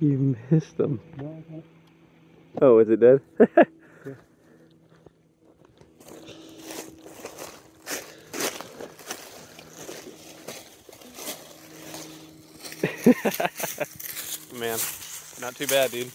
You missed them. Oh, is it dead? Man, not too bad, dude.